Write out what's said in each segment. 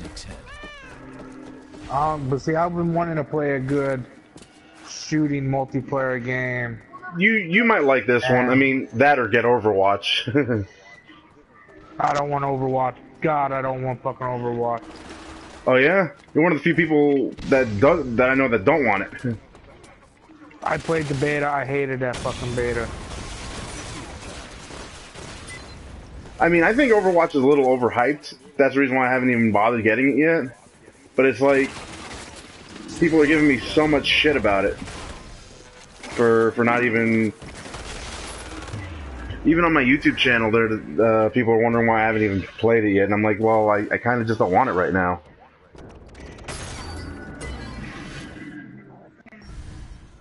snake's head. Um, but see, I've been wanting to play a good shooting multiplayer game. You you might like this one. I mean, that or get Overwatch. I don't want Overwatch. God, I don't want fucking Overwatch. oh yeah, you're one of the few people that does that I know that don't want it. I played the beta. I hated that fucking beta. I mean, I think Overwatch is a little overhyped. That's the reason why I haven't even bothered getting it yet. But it's like people are giving me so much shit about it for for not even even on my YouTube channel. There, uh, people are wondering why I haven't even played it yet, and I'm like, well, I, I kind of just don't want it right now.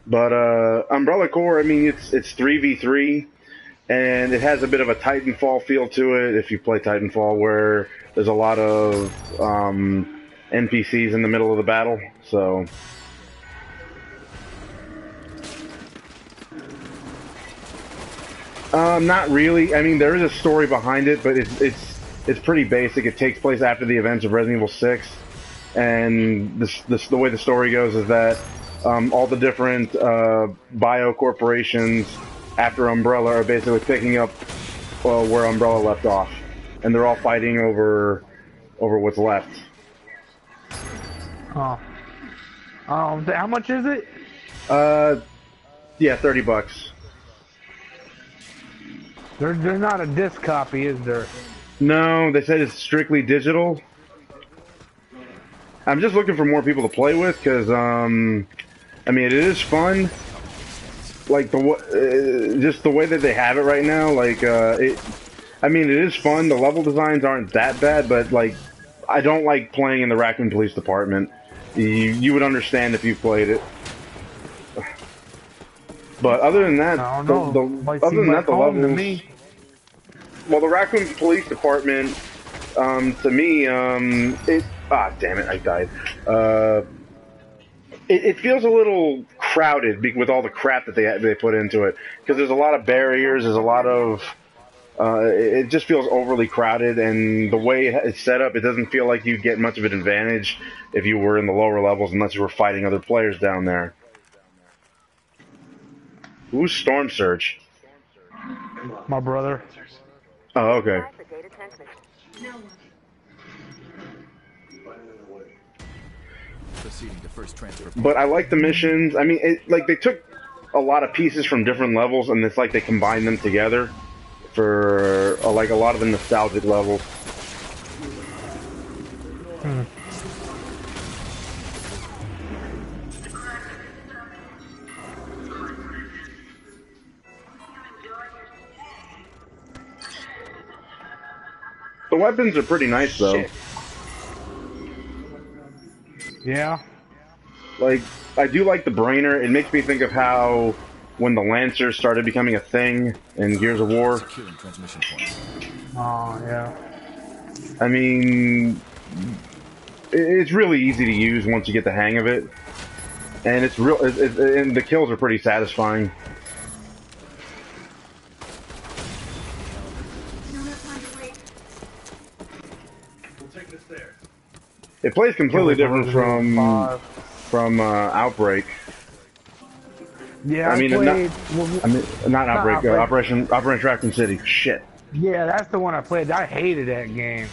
But uh, Umbrella Corps, I mean, it's it's three v three, and it has a bit of a Titanfall feel to it. If you play Titanfall, where there's a lot of um, NPCs in the middle of the battle, so. Um, not really. I mean, there is a story behind it, but it's it's it's pretty basic. It takes place after the events of Resident Evil Six, and this, this the way the story goes is that um, all the different uh, bio corporations after Umbrella are basically picking up uh, where Umbrella left off, and they're all fighting over over what's left. Oh. Um, how much is it? Uh, yeah, thirty bucks. There, there's not a disc copy, is there? No, they said it's strictly digital. I'm just looking for more people to play with because, um, I mean, it is fun. Like the uh, just the way that they have it right now. Like, uh, it. I mean, it is fun. The level designs aren't that bad, but like, I don't like playing in the Raccoon Police Department. You you would understand if you played it. But other than that, the, the, other than that, the levels. me. Well, the Raccoon Police Department, um, to me, um, it ah, damn it, I died. Uh, it, it feels a little crowded with all the crap that they they put into it because there's a lot of barriers, there's a lot of. Uh, it it just feels overly crowded, and the way it's set up, it doesn't feel like you get much of an advantage if you were in the lower levels, unless you were fighting other players down there. Who's Storm Surge? My brother. Oh, okay. But I like the missions. I mean, it, like they took a lot of pieces from different levels, and it's like they combined them together for uh, like a lot of the nostalgic levels. The weapons are pretty nice though. Shit. Yeah. Like, I do like the brainer. It makes me think of how when the Lancers started becoming a thing in Gears of War. Oh, yeah. I mean, it's really easy to use once you get the hang of it, and it's real. It, it, and the kills are pretty satisfying. It plays completely different from Five. from uh, Outbreak. Yeah, I mean, played. I mean, not Outbreak. Uh, Operation Operation Raccoon City. Shit. yeah, that's the one I played. I hated that game.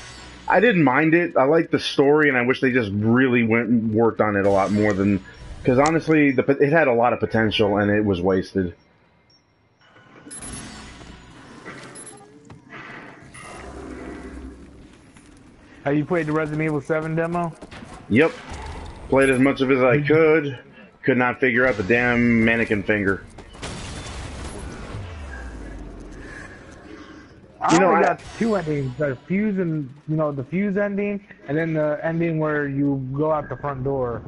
I didn't mind it. I like the story, and I wish they just really went and worked on it a lot more than because honestly, the it had a lot of potential and it was wasted. Have you played the Resident Evil 7 demo? Yep, played as much of it as I could. Could not figure out the damn mannequin finger. I You know, only I- got two endings: the fuse and you know the fuse ending, and then the ending where you go out the front door.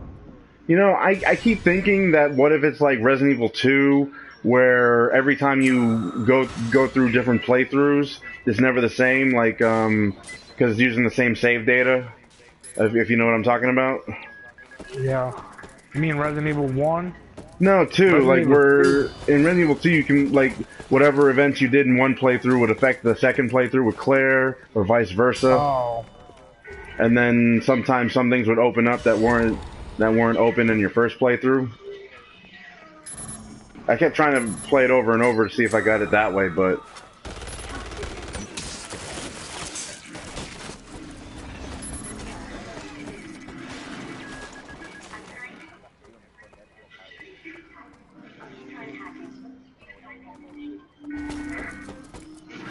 You know, I, I keep thinking that what if it's like Resident Evil 2, where every time you go go through different playthroughs, it's never the same, like, um, because it's using the same save data, if, if you know what I'm talking about. Yeah. You mean Resident Evil 1? No, two, Resident like, Evil where in Resident Evil 2, you can, like, whatever events you did in one playthrough would affect the second playthrough with Claire, or vice versa. Oh. and then sometimes some things would open up that weren't that weren't open in your first playthrough. I kept trying to play it over and over to see if I got it that way, but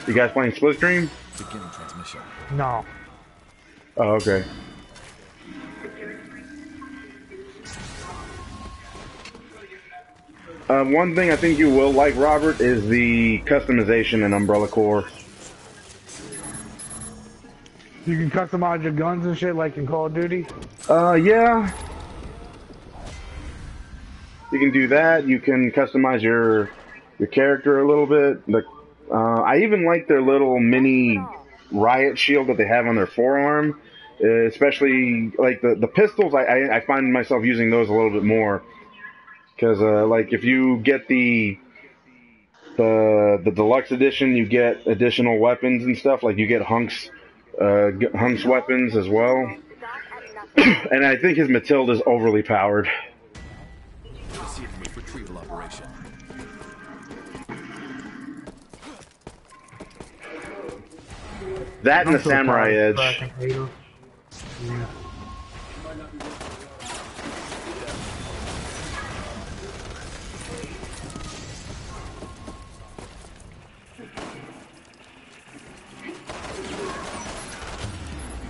you guys playing split screen? Beginning transmission. No. Oh, okay. Uh, one thing I think you will like, Robert, is the customization in Umbrella Corps. You can customize your guns and shit like in Call of Duty. Uh, yeah. You can do that. You can customize your your character a little bit. The, uh, I even like their little mini riot shield that they have on their forearm. Uh, especially like the the pistols, I, I I find myself using those a little bit more. Because uh, like if you get the the the deluxe edition, you get additional weapons and stuff. Like you get HUNK's uh, HUNK's weapons as well. and I think his Matilda's overly powered. That and the Samurai Edge. Yeah.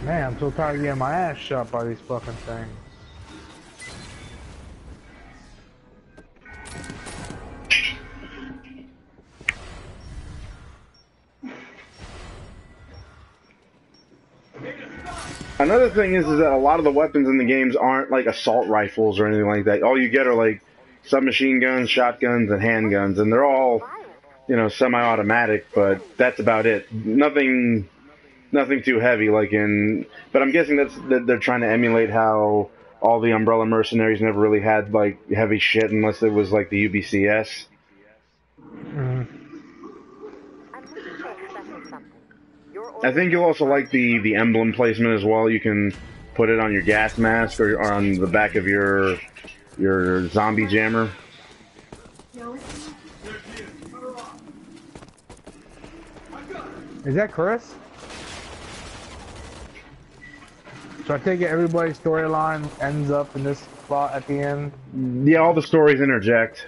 Man, I'm so tired of getting my ass shot by these fucking things. Another thing is, is that a lot of the weapons in the games aren't like assault rifles or anything like that. All you get are like submachine guns, shotguns, and handguns, and they're all, you know, semi-automatic. But that's about it. Nothing, nothing too heavy. Like in, but I'm guessing that's that they're trying to emulate how all the Umbrella mercenaries never really had like heavy shit unless it was like the UBCS. Mhm. I'm looking for accessing something. Your I think you'll also like the the emblem placement as well. You can put it on your gas mask or, on the back of your your zombie jammer. Is that Chris? So I take it everybody's storyline ends up in this spot at the end. Yeah, all the stories interject.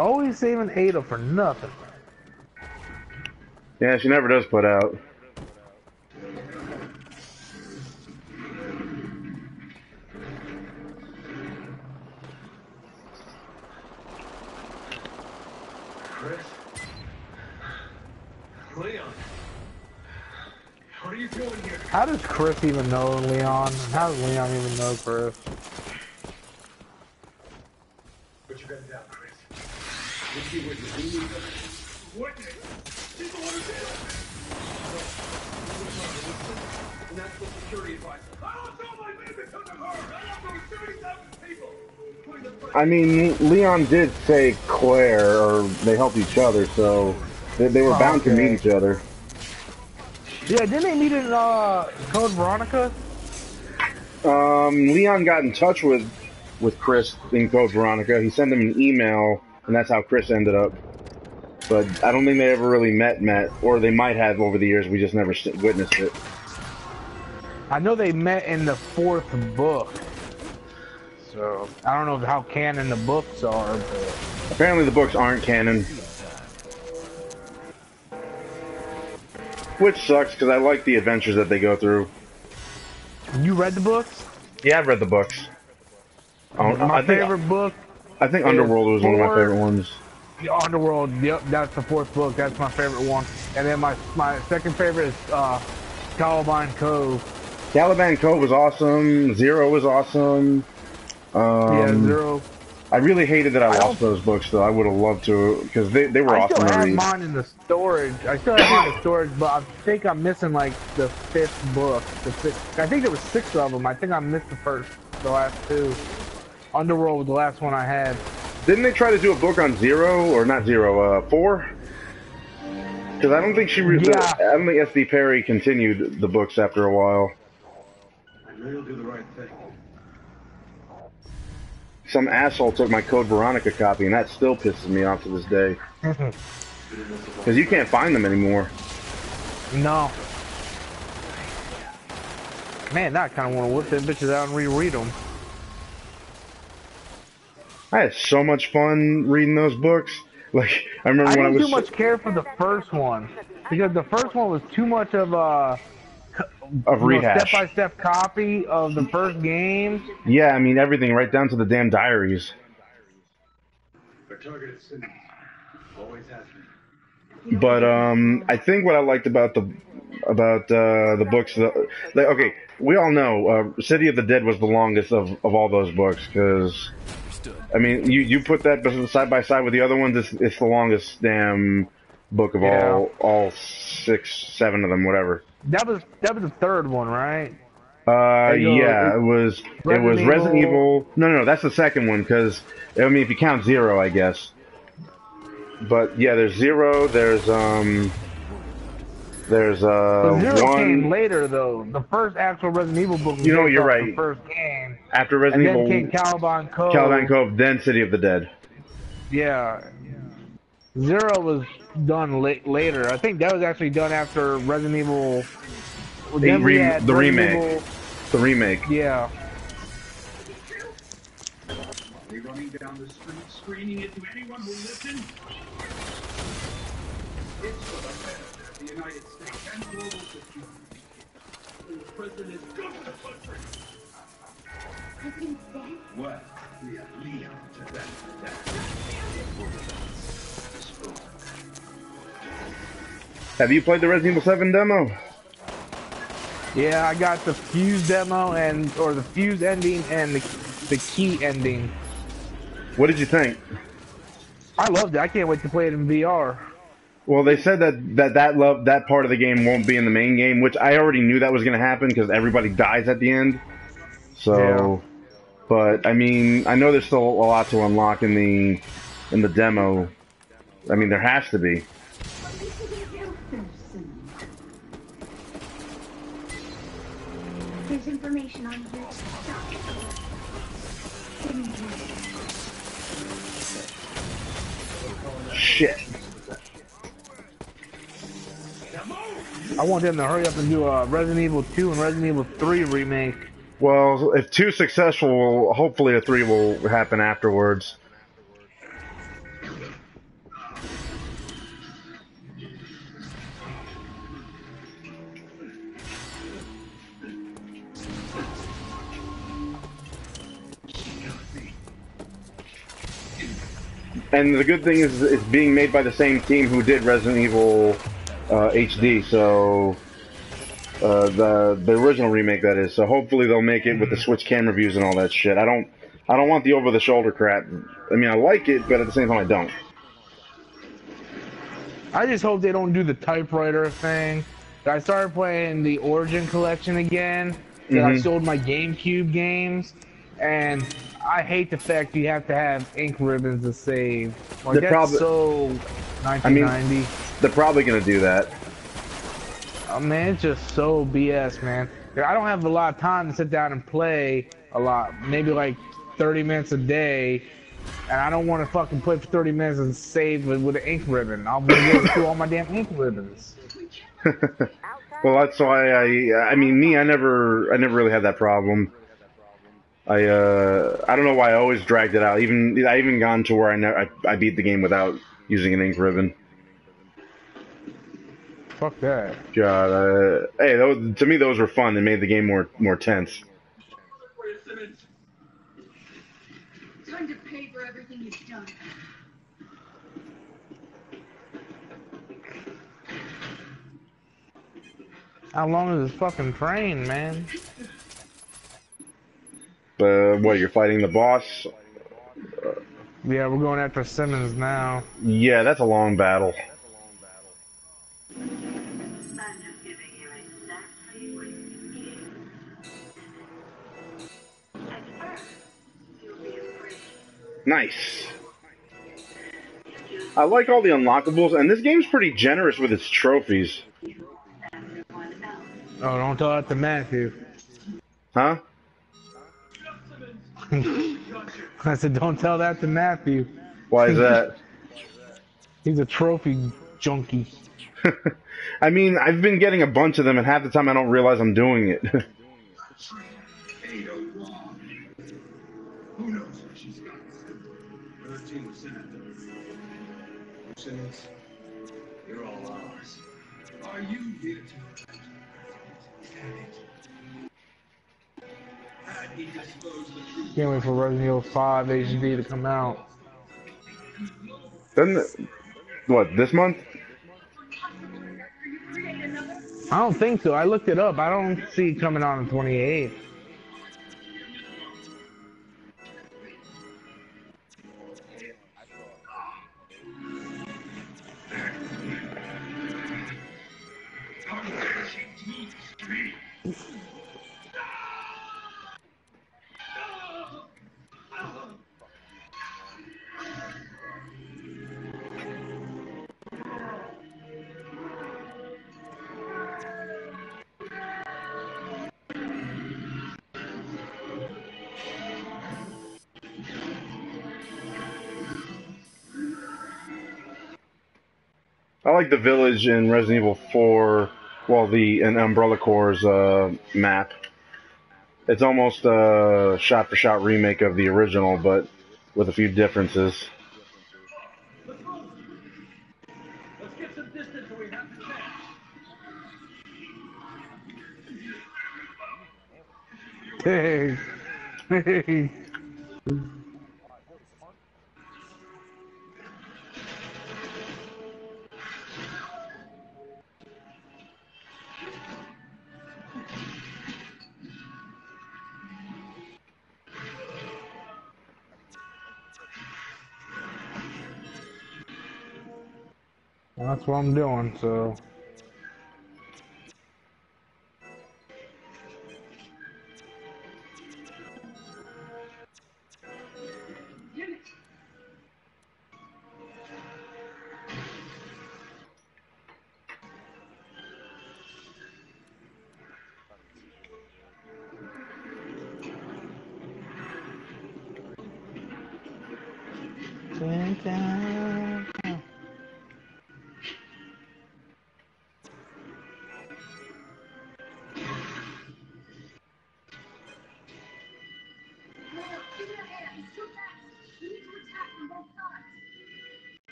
Always saving Ada for nothing. Yeah, she never does put out. Chris? Leon? What are you doing here? How does Chris even know Leon? How does Leon even know Chris? Put your gun down, Chris. You see what you're? Witness! She's the one who did it! And that's the security advisor. I don't know my name because of her! I don't know 70,000 people! Including the president. I mean, Leon did say Claire, or they helped each other, so they, they were bound to meet each other. Yeah, didn't they meet in uh, Code Veronica? Um, Leon got in touch with with Chris in Code Veronica. He sent him an email, and that's how Chris ended up. But I don't think they ever really met, met, or they might have over the years. We just never witnessed it. I know they met in the fourth book. So I don't know how canon the books are, but Apparently, the books aren't canon, which sucks because I like the adventures that they go through. you read the books? Yeah, I've read the books. Oh, My I think favorite book, I think Underworld was one of my favorite ones. The Underworld. Yep, that's the fourth book. That's my favorite one. And then my my second favorite is uh, Columbine Cove. Caliban Cove was awesome. Zero was awesome. Um, yeah, Zero. I really hated that I, I lost those books though. I would have loved to because they, they were I awesome still have mine in the storage. I still have mine in the storage, but I think I'm missing like the fifth book. The fifth, I think there was six of them. I think I missed the first, the last two. Underworld was the last one I had. Didn't they try to do a book on Zero or not Zero? Uh, four. Because I don't think she. Re- Yeah. I don't think SD Perry continued the books after a while. I know you'll do the right thing. Some asshole took my Code Veronica copy, and that still pisses me off to this day. Because you can't find them anymore. No. Man, now I kind of want to whip them bitches out and reread them. I had so much fun reading those books. Like I remember I when I didn't was too much care for the first one because the first one was too much of a of rehash. step by step copy of the first game. Yeah, I mean everything right down to the damn diaries. Our target is Simmons. Always has been. But um, I think what I liked about the about uh, the books, the, like, okay, we all know uh, City of the Dead was the longest of, of all those books because. I mean you you put that side by side with the other ones, it's, it's the longest damn book of Yeah. all all six seven of them, whatever. That was that was the third one, right? Uh, go- yeah, it was it Resident was Resident Evil- Evil. No, no, no, that's the second one because I mean if you count zero, I guess. But yeah, there's zero. There's um. There's uh The Zero came later though. The first actual Resident Evil book. You know, you're right. The first game, after and Resident then Evil, came Caliban Cove. Caliban Cove, then City of the Dead. Yeah. Zero was done la- later. I think that was actually done after Resident Evil. then we rem- the Resident remake. Evil- The remake. yeah. Are you running down the street screaming it to anyone who listens? It's the benefit of the United States and global security. The president is good for the country. President's dead? Well, we have Leon to thank that. Have you played the Resident Evil 7 demo? Yeah, I got the fuse demo and or the fuse ending and the the key ending. What did you think? I loved it. I can't wait to play it in VR. Well, they said that that that love that part of the game won't be in the main game, which I already knew that was going to happen because everybody dies at the end. So, but I mean, I know there's still a lot to unlock in the in the demo. I mean, there has to be. There's information on here. Shit. I want them to hurry up and do a Resident Evil 2 and Resident Evil 3 remake. Well, if two successful, hopefully a three will happen afterwards. And the good thing is, it's being made by the same team who did Resident Evil uh, HD. So uh, the the original remake that is. So hopefully they'll make it with the switch camera views and all that shit. I don't I don't want the over the shoulder crap. I mean I like it, but at the same time I don't. I just hope they don't do the typewriter thing. I started playing the Origin Collection again. That I Mhm. sold my GameCube games, and I hate the fact you have to have ink ribbons to save. Like They're that's so 1990. They're probably gonna do that. Oh man, it's just so BS, man. I don't have a lot of time to sit down and play a lot. Maybe like 30 minutes a day. And I don't want to fucking play for 30 minutes and save with, with an ink ribbon. I'll be able to do all my damn ink ribbons. Well, that's why I I mean me I never I never really had that problem. I uh I don't know why I always dragged it out. Even I even gone to where I never I, I beat the game without using an ink ribbon. Fuck that. God, uh, hey, those, to me those were fun. They made the game more more tense. For you, Simmons. Time to pay for everything you've done. How long is this fucking train, man? Uh, what you're fighting the boss? Yeah, we're going after Simmons now. Yeah, that's a long battle. Nice. I like all the unlockables, and this game's pretty generous with its trophies. Oh, don't tell that to Matthew. Huh? I said, don't tell that to Matthew. Why is that? He's a trophy junkie. I mean, I've been getting a bunch of them, and half the time I don't realize I'm doing it. Who knows she's got? Thirteen was in it. Simmons, you're all ours. Are you here to protect Had he disclosed the truth, Can't wait for Resident Evil 5 HD to come out. Doesn't it? What, this month? I don't think so. I looked it up. I don't see it coming out on the 28th. I like the village in Resident Evil 4, well, the Umbrella Corps uh, map. It's almost a shot-for-shot remake of the original, but with a few differences. let's move. What I'm doing, so.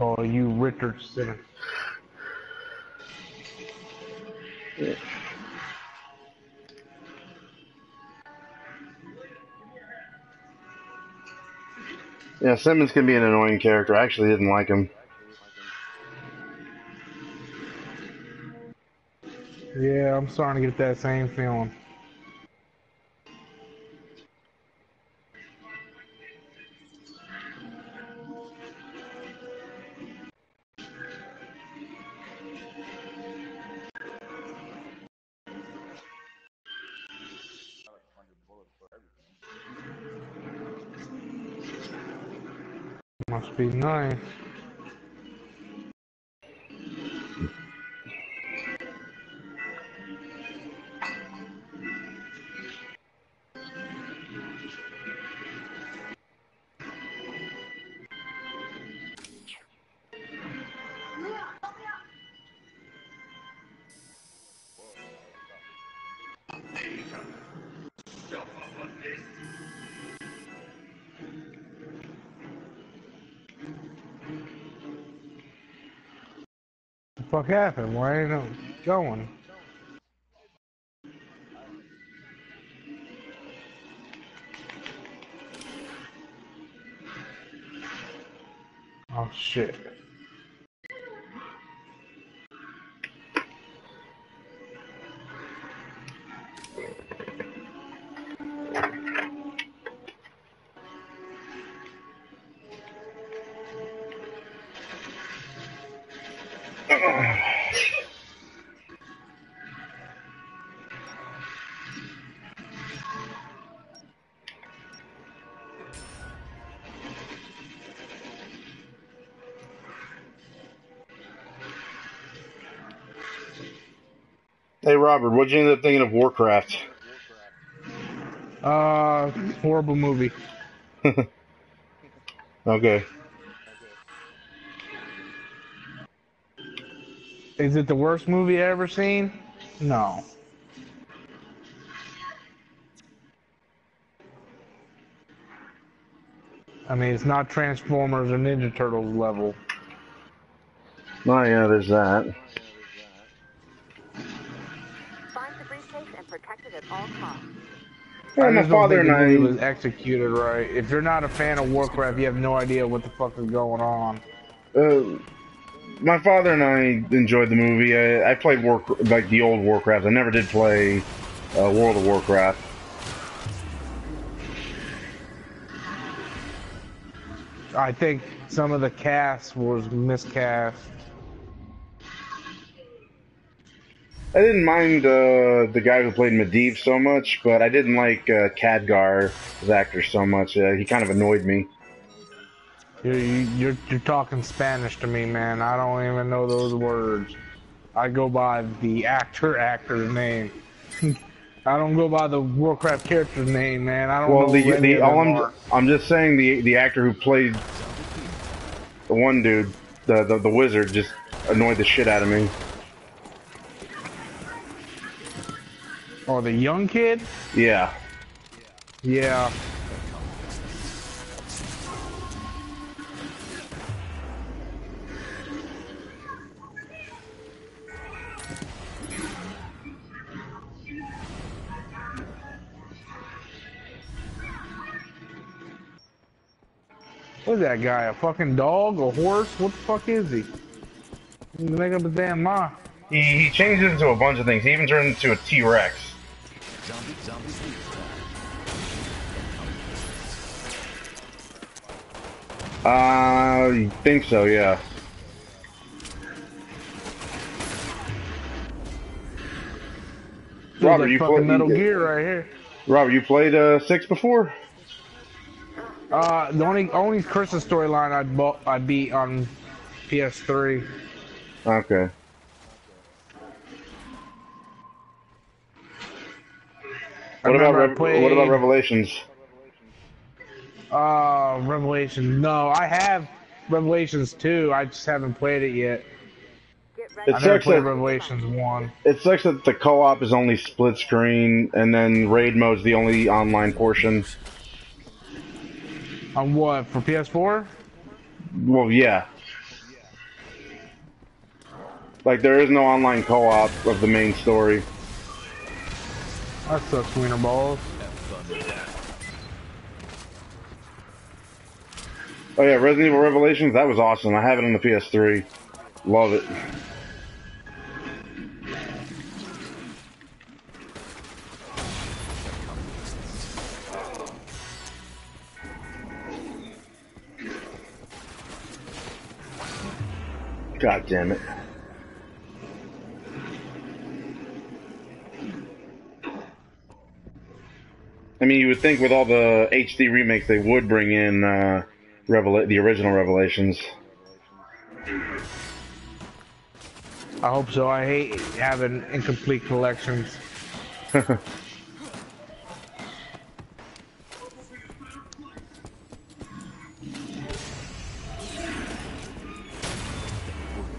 Oh, you Richardson. Yeah, Simmons can be an annoying character. I actually didn't like him. Starting to get that same feeling. Must be nice. Fuck happened? Why ain't it going? Oh shit. Hey, Robert, what'd you end up thinking of Warcraft? Uh, horrible movie. Okay. Is it the worst movie I ever seen? No. I mean, it's not Transformers or Ninja Turtles level. Oh, yeah, there's that. I my father and I. was executed right. If you're not a fan of Warcraft, you have no idea what the fuck is going on. Uh, my father and I enjoyed the movie. I, I played War, like the old Warcraft. I never did play uh, World of Warcraft. I think some of the cast was miscast. I didn't mind uh, the guy who played Medivh so much, but I didn't like uh, Khadgar, his actor, so much. Uh, he kind of annoyed me. You're, you're you're talking Spanish to me, man. I don't even know those words. I go by the actor actor's name. I don't go by the Warcraft character's name, man. I don't Well, know the, the all I'm are. I'm just saying the the actor who played the one dude, the the, the wizard, just annoyed the shit out of me. Oh, the young kid? Yeah. Yeah. What's that guy? A fucking dog? A horse? What the fuck is he? He's Make up his damn mind. He, he changed into a bunch of things. He even turned into a T Rex. Zombie, zombie sleep. Uh, I think so. Yeah. Robert, you fucking played Metal Gear right here. Robert, you played uh, six before? Uh, the only only Chris's storyline I bought I beat on PS3. Okay. What about remember I Rev- what about Revelations? Uh, Revelations. No, I have Revelations 2. I just haven't played it yet. Get ready. It I never sucks played that- Revelations 1. It sucks that the co-op is only split screen, and then raid mode's the only online portion. On what? For PS4? Well, yeah. Like there is no online co-op of the main story. That sucks, wiener balls. Oh yeah, Resident Evil Revelations, that was awesome. I have it on the PS3. Love it. God damn it. Mean, you would think with all the HD remakes they would bring in uh, Revela- the original Revelations. I hope so. I hate having incomplete collections.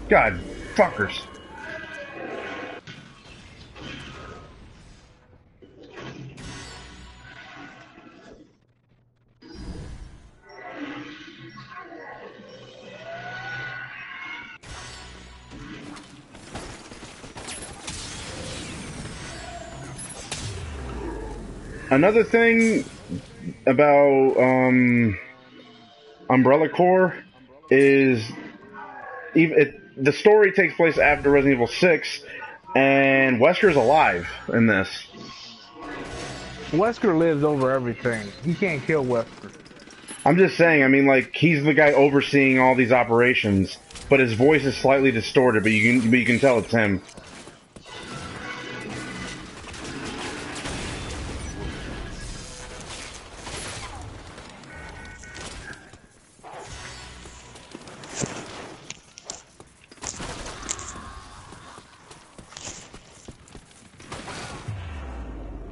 God, fuckers. Another thing about um, Umbrella Corps is even it, the story takes place after Resident Evil Six, and Wesker's alive in this. Wesker lives over everything. You can't kill Wesker. I'm just saying. I mean, like he's the guy overseeing all these operations, but his voice is slightly distorted. But you can, but you can tell it's him.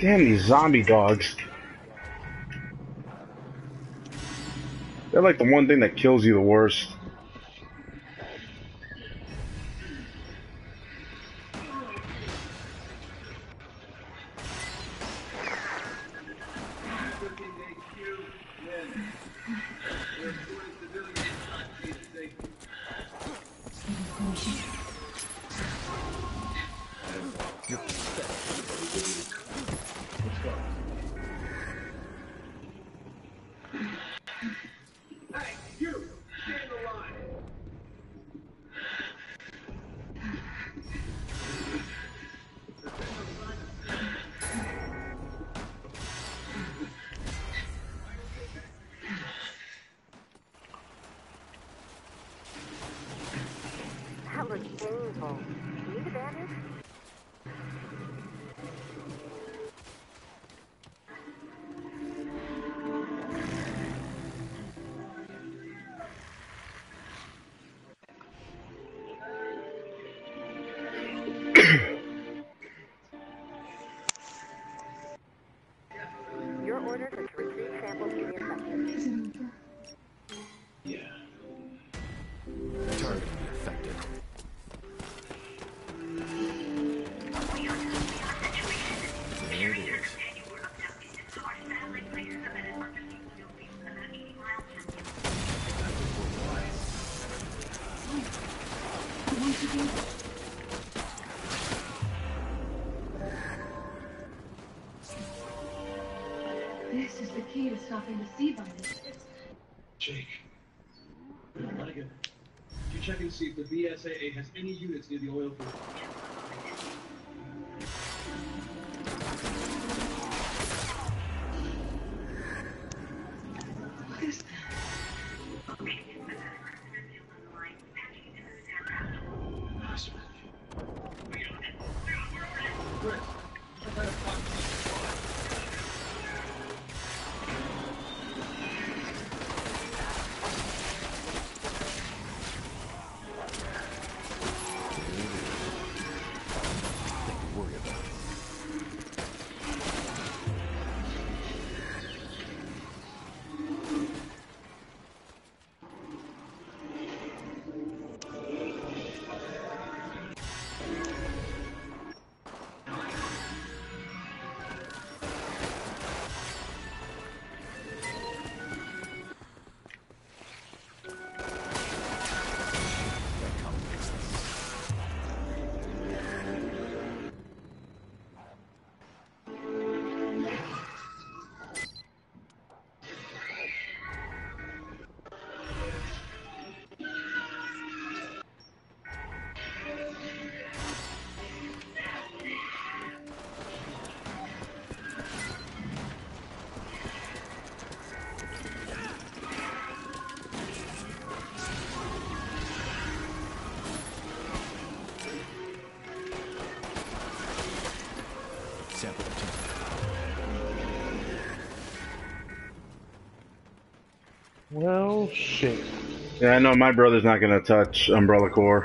Damn these zombie dogs. They're like the one thing that kills you the worst. BSAA has any units near the oil field. Well, shit. Yeah, I know my brother's not gonna touch Umbrella Corps.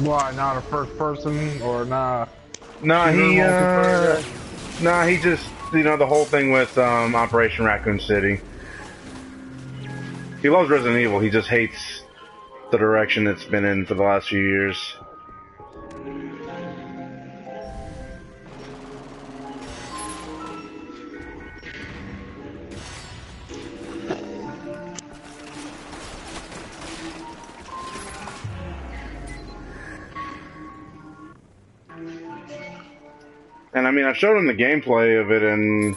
Why not a first person or not? Nah, he uh, multiplayer? no, he just you know the whole thing with um, Operation Raccoon City. He loves Resident Evil. He just hates the direction it's been in for the last few years. And I mean, I showed him the gameplay of it, and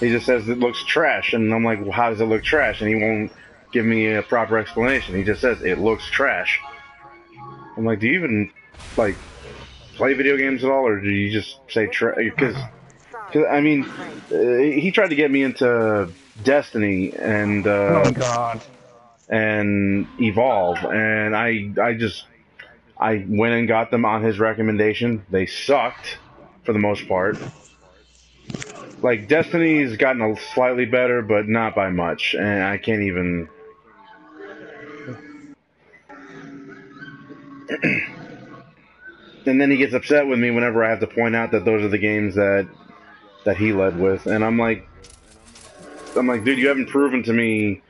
he just says it looks trash. And I'm like, well, how does it look trash? And he won't give me a proper explanation. He just says it looks trash. I'm like, do you even like play video games at all, or do you just say trash? Because, I mean, uh, he tried to get me into Destiny and uh, Oh god. and Evolve, and I I just I went and got them on his recommendation. They sucked for the most part. Like Destiny's gotten a slightly better, but not by much, and I can't even. and then he gets upset with me whenever I have to point out that those are the games that that he led with, and I'm like, I'm like, dude, you haven't proven to me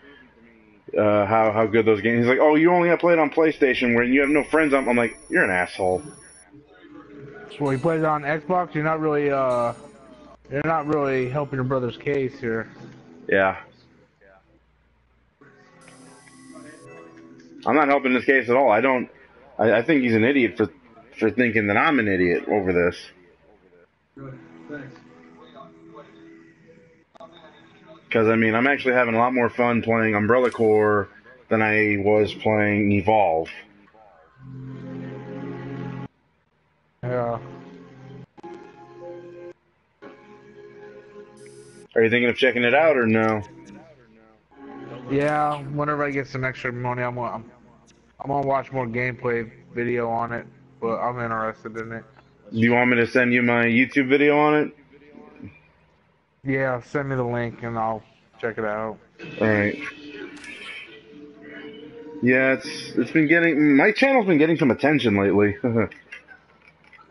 uh, how how good those games. He's like, oh, you only have played on PlayStation, where you have no friends. on. I'm like, you're an asshole. Well, he plays on Xbox. You're not really, uh, you're not really helping your brother's case here. Yeah. I'm not helping this case at all. I don't. I, I think he's an idiot for for thinking that I'm an idiot over this. Good. Thanks. Because I mean, I'm actually having a lot more fun playing Umbrella Corps than I was playing Evolve. Are you thinking of checking it out or no? Yeah. Whenever I get some extra money, I'm gonna, I'm, I'm gonna watch more gameplay video on it. But I'm interested in it. Do you want me to send you my YouTube video on it? Yeah. Send me the link and I'll check it out. All right. Yeah, it's it's been getting my channel's been getting some attention lately. What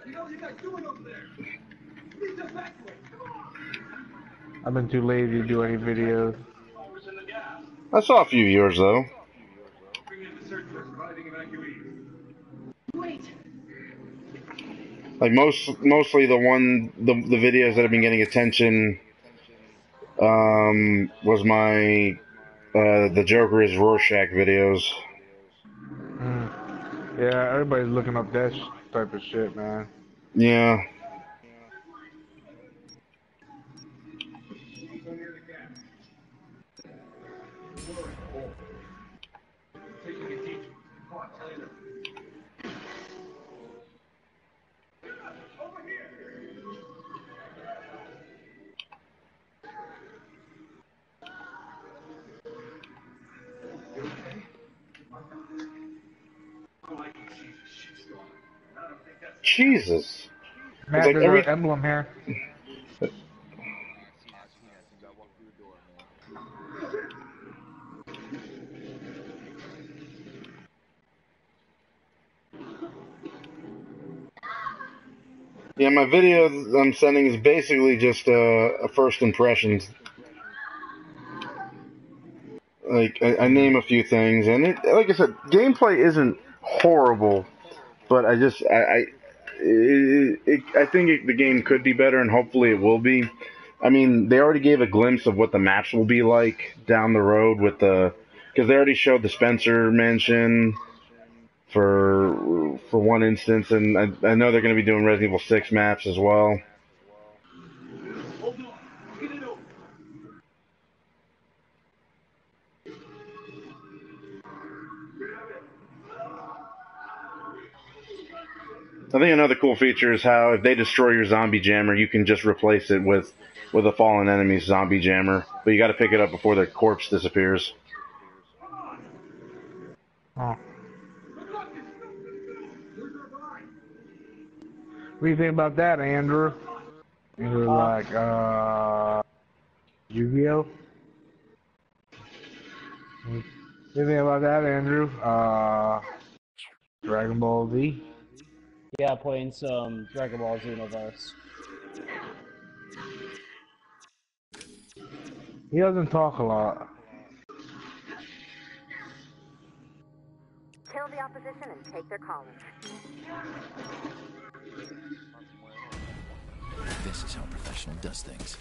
the hell are you guys doing over there? We need to evacuate. Come on. I've been too lazy to do any videos. Officers in the gas. I saw a few yours though. Bring in the search for surviving evacuees. Wait. Like most, mostly the one, the the videos that have been getting attention, um, was my, uh, the Joker is Rorschach videos. Mm. Yeah, everybody's looking up that type of shit, man. Yeah, Jesus. Matt, like there's every- an emblem here. Yeah, my video I'm sending is basically just uh, a first impressions. Like I, I name a few things, and it, like I said, gameplay isn't horrible, but I just I, it, it, I think it, the game could be better, and hopefully it will be. I mean, they already gave a glimpse of what the match will be like down the road with the because they already showed the Spencer Mansion for for one instance, and I, I know they're going to be doing Resident Evil Six maps as well. I think another cool feature is how if they destroy your zombie jammer, you can just replace it with with a fallen enemy's zombie jammer, but you got to pick it up before the corpse disappears. Oh. Good luck. Where's our ride? What do you think about that, Andrew? You're like, uh, Yu-Gi-Oh? What do you think about that, Andrew? Uh, Dragon Ball Z? Yeah, playing some Dragon Ball Xenoverse. He doesn't talk a lot. Kill the opposition and take their college. This is how a professional does things.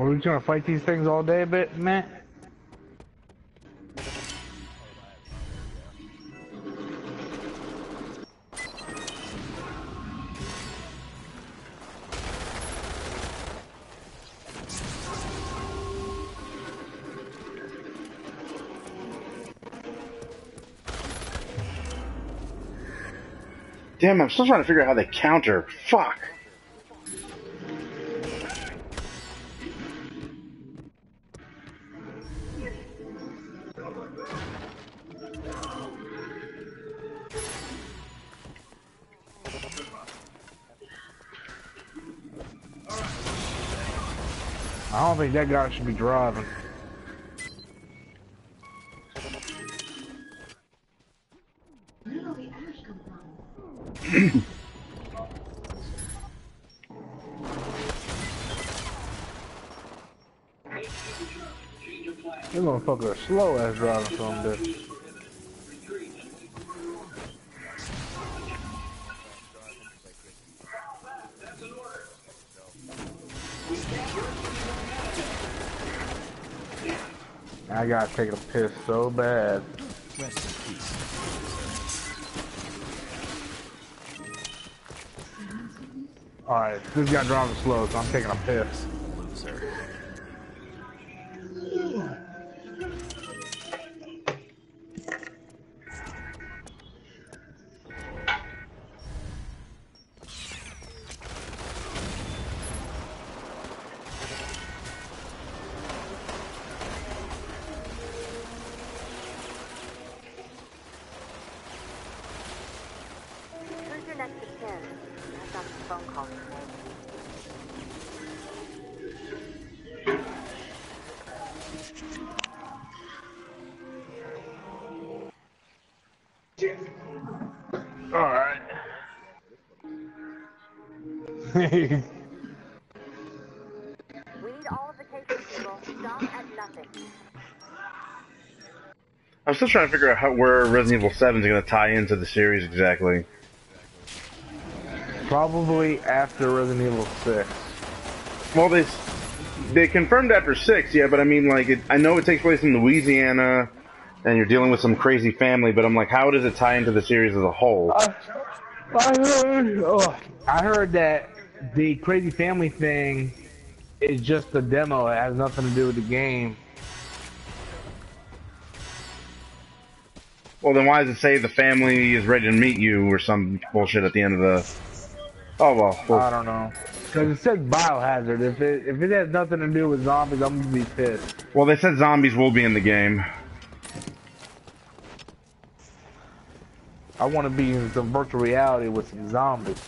Were we gonna fight these things all day bit, Matt? Damn, I'm still trying to figure out how they counter. Fuck. Think that guy should be driving. This motherfucker slow ass driving some bitch. Gotta take a piss so bad. Rest in peace. Alright, this guy driving slow, so I'm taking a piss. I'm still trying to figure out how, where Resident Evil 7 is going to tie into the series exactly. Probably after Resident Evil 6. Well, they they confirmed after six, yeah, but I mean, like, it, I know it takes place in Louisiana, and you're dealing with some crazy family, but I'm like, how does it tie into the series as a whole? I, I heard, oh, I heard that the crazy family thing is just a demo. It has nothing to do with the game. Well, then why does it say the family is ready to meet you or some bullshit at the end of the? Oh well, I don't know. Because it says biohazard. If it if it has nothing to do with zombies, I'm gonna be pissed. well, they said zombies will be in the game. I want to be in some virtual reality with some zombies.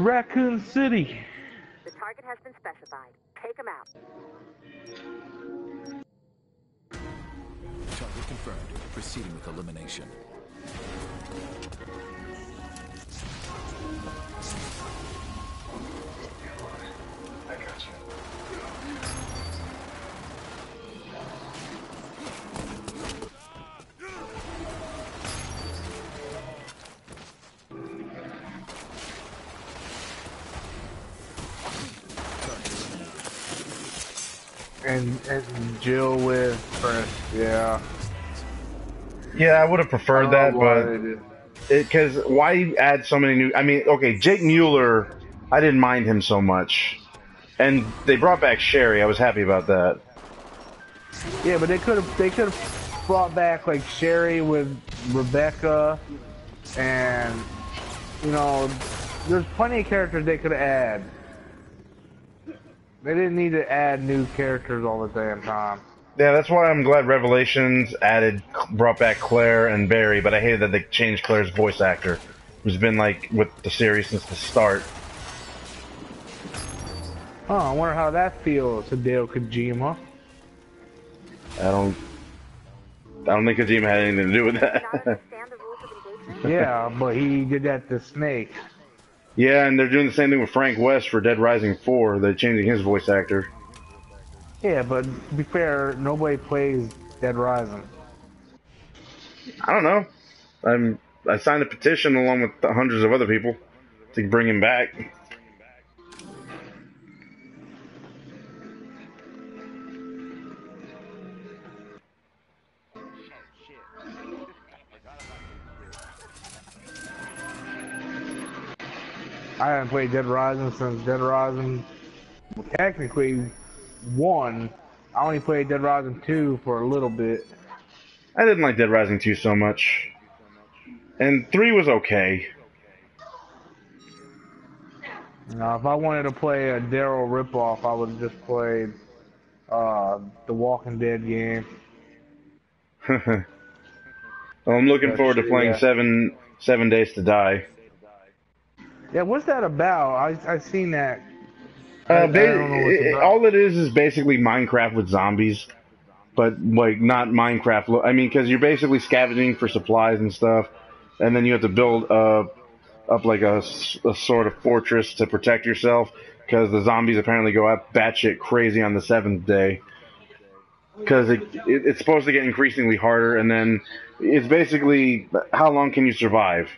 Raccoon City. The target has been specified. Take him out. Target confirmed. Proceeding with elimination. Jill with Chris. Yeah. Yeah, I would have preferred I that, don't know why but because why add so many new? I mean, okay, Jake Muller, I didn't mind him so much, And they brought back Sherry. I was happy about that. Yeah, but they could have they could have brought back like Sherry with Rebecca, and you know, there's plenty of characters they could add. They didn't need to add new characters all the damn time. Yeah, that's why I'm glad Revelations added, brought back Claire and Barry, but I hated that they changed Claire's voice actor, who's been like with the series since the start. Oh, I wonder how that feels, Hideo Kojima. I don't, I don't think Kojima had anything to do with that. understand the rules of engagement? Yeah, but he did that to Snake. Yeah, and they're doing the same thing with Frank West for Dead Rising 4. They're changing his voice actor. Yeah, but to be fair, nobody plays Dead Rising. I don't know. I'm, I signed a petition along with hundreds of other people to bring him back. I haven't played Dead Rising since Dead Rising technically one. I only played Dead Rising 2 for a little bit. I didn't like Dead Rising 2 so much. And 3 was okay. Now, if I wanted to play a Daryl ripoff, I would have just played uh, the Walking Dead game. well, I'm looking forward to playing yeah. seven seven days to die. Yeah, what's that about? I I seen that. Uh, I ba- don't know what it's it- all it is is basically Minecraft with zombies, but like not Minecraft. lo- I mean, because you're basically scavenging for supplies and stuff, and then you have to build uh, up like a, a sort of fortress to protect yourself. Because the zombies apparently go up batshit crazy on the seventh day. Because it, it, it's supposed to get increasingly harder, and then it's basically how long can you survive?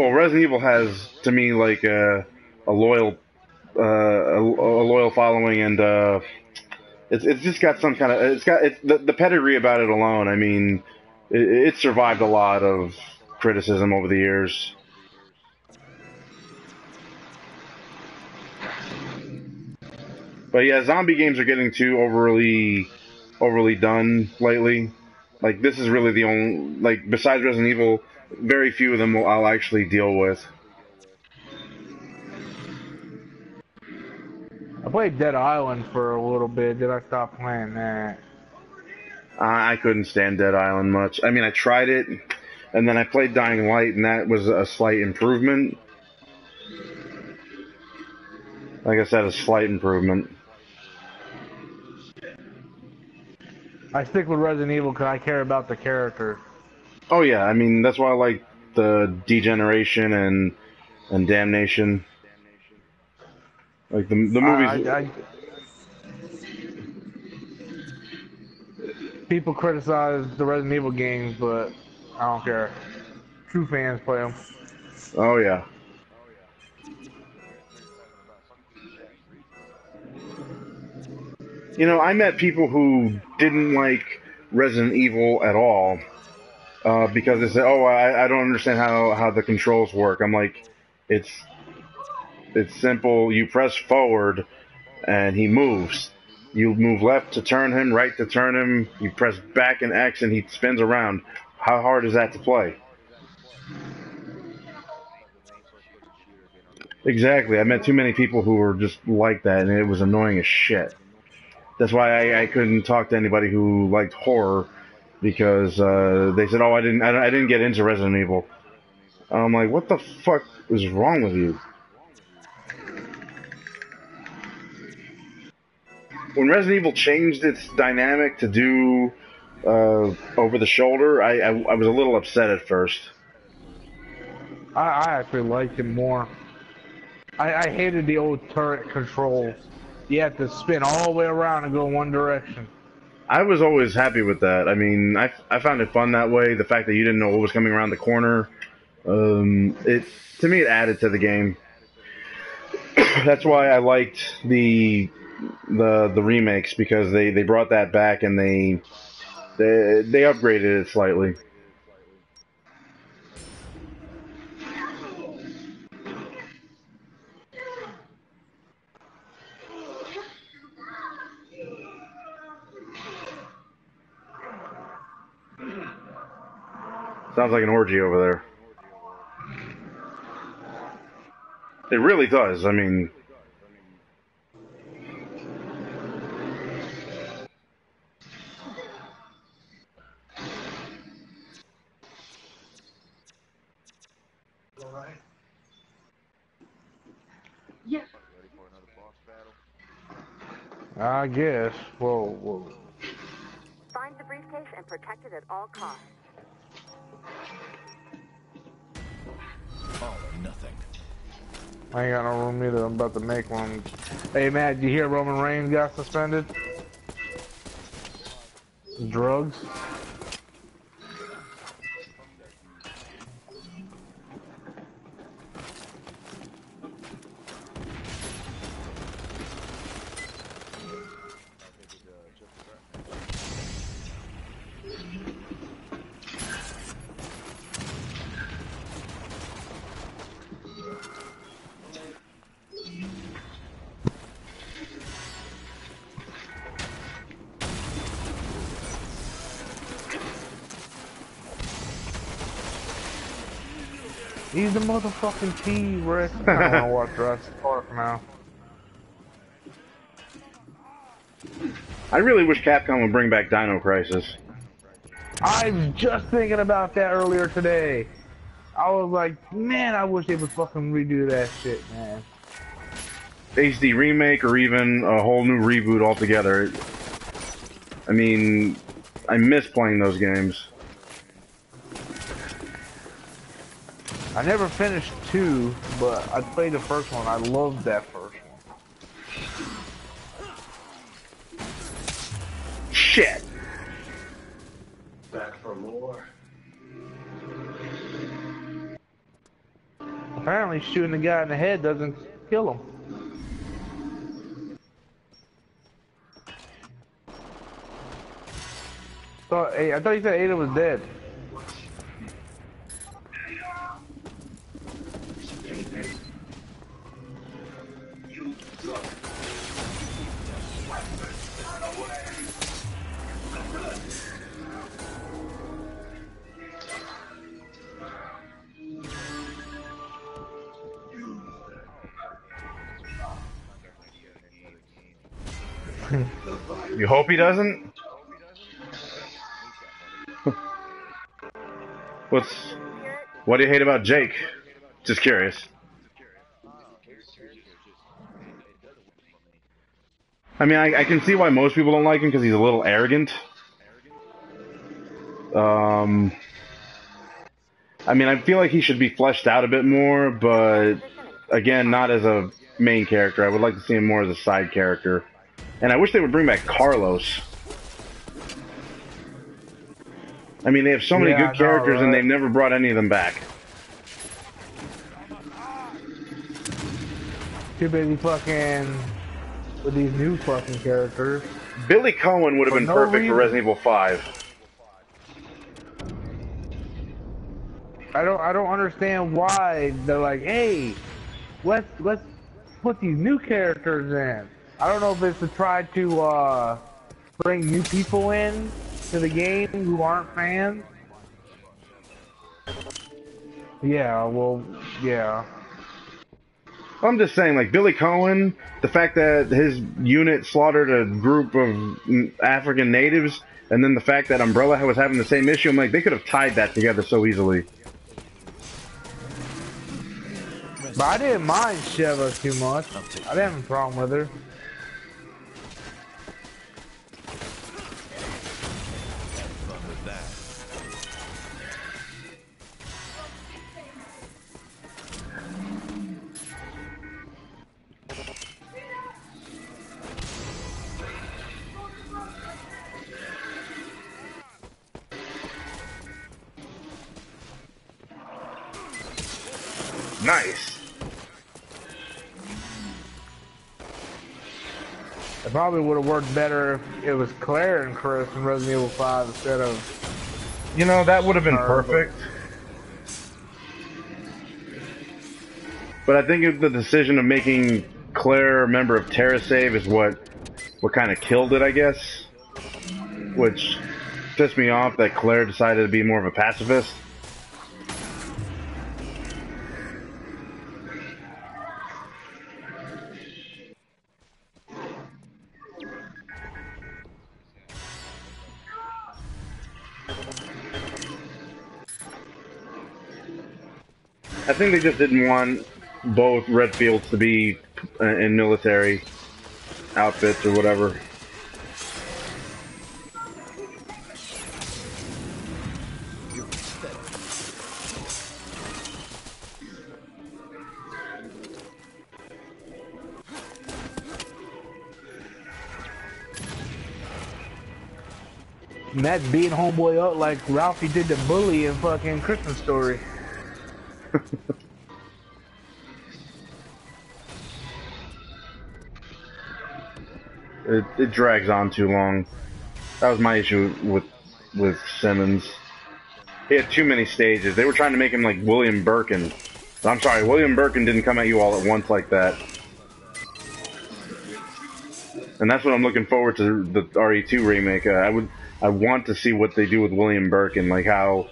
Well, Resident Evil has to me like a, a loyal, uh, a, a loyal following, and uh, it's it's just got some kind of it's got it's the, the pedigree about it alone. I mean, it, it survived a lot of criticism over the years. But yeah, zombie games are getting too overly overly done lately. Like this is really the only like besides Resident Evil, very few of them will I'll actually deal with. I played Dead Island for a little bit. Did I stop playing that? I I couldn't stand Dead Island much. I mean, I tried it, and then I played Dying Light, and that was a slight improvement. Like I said, a slight improvement. I stick with Resident Evil because I care about the character. Oh yeah, I mean that's why I like the Degeneration and and Damnation. Like the the movies. I, I, people criticize the Resident Evil games, but I don't care. True fans play them. Oh yeah. You know, I met people who didn't like Resident Evil at all uh, because they said, "Oh, I, I don't understand how, how the controls work." I'm like, "It's it's simple. You press forward, and he moves. You move left to turn him, right to turn him. You press back and X, and he spins around. How hard is that to play?" Exactly. I met too many people who were just like that, and it was annoying as shit. That's why I, I couldn't talk to anybody who liked horror because uh, they said, "Oh, I didn't, I, I didn't get into Resident Evil." I'm like, "What the fuck is wrong with you?" When Resident Evil changed its dynamic to do uh, over the shoulder, I, I, I was a little upset at first. I, I actually liked it more. I, I hated the old turret controls. You have to spin all the way around and go one direction. I was always happy with that. I mean, I, I found it fun that way. The fact that you didn't know what was coming around the corner, Um, it to me it added to the game. That's why I liked the the the remakes because they they brought that back and they they they upgraded it slightly. Sounds like an orgy over there. It really does. I mean, Yes. I guess. Whoa, whoa. Find the briefcase and protect it at all costs. I ain't got no room either. I'm about to make one. Hey, Matt, you hear Roman Reigns got suspended? Drugs? Motherfucking T-Rex. I don't watch Jurassic Park now. I really wish Capcom would bring back Dino Crisis. I was just thinking about that earlier today. I was like, man, I wish they would fucking redo that shit, man. HD remake or even a whole new reboot altogether. I mean, I miss playing those games. I never finished two, but I played the first one. I loved that first one. Shit! Back for more. Apparently, shooting the guy in the head doesn't kill him. So, hey, I thought you said Ada was dead. He doesn't? What's what do you hate about Jake? Just curious. I mean, I, I can see why most people don't like him because he's a little arrogant. Um, I mean, I feel like he should be fleshed out a bit more, but again, not as a main character. I would like to see him more as a side character. And I wish they would bring back Carlos. I mean, they have so many Yeah, good know, characters, and they've never brought any of them back. Too busy fucking with these new fucking characters. Billy Coen would have been no perfect reason. for Resident Evil 5. I don't I don't understand why they're like, hey, let's let's put these new characters in. I don't know if it's to try to uh bring new people in to the game who aren't fans. Yeah, well, yeah. I'm just saying, like Billy Coen, the fact that his unit slaughtered a group of African natives, and then the fact that Umbrella was having the same issue, I'm like, they could have tied that together so easily. But I didn't mind Sheva too much. I didn't have a problem with her. Nice. It probably would have worked better if it was Claire and Chris in Resident Evil 5 instead of. You know, that would have been Or- perfect. But I think the decision of making Claire a member of TerraSave is what what kind of killed it, I guess. Which pissed me off that Claire decided to be more of a pacifist. Think they just didn't want both Redfields to be uh, in military outfits or whatever. Matt beating homeboy up like Ralphie did the bully in fucking Christmas Story. It, it drags on too long. That was my issue with with Simmons. He had too many stages. They were trying to make him like William Birkin. I'm sorry, William Birkin didn't come at you all at once like that. And that's what I'm looking forward to the RE2 remake. Uh, I would, I want to see what they do with William Birkin, like how,